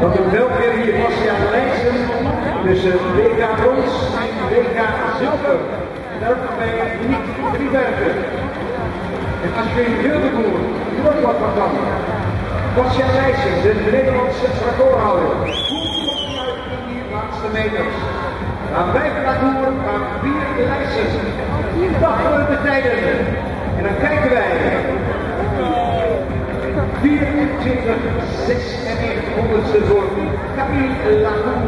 Want ook wel weer hier Bastiaan Leijsen tussen WK brons en WK zilver. Ook bij Nick Driebergen. En Ashwin Hildegoer, kan. Bastiaan Leijsen, de Nederlandse recordhouder. Hoe komt hij uit in die laatste meters? Na vijf parcours gaan vier Leijsen. Voor de tijden. En dan kijken wij. 24, 96 honderdste voor Camille Lacour.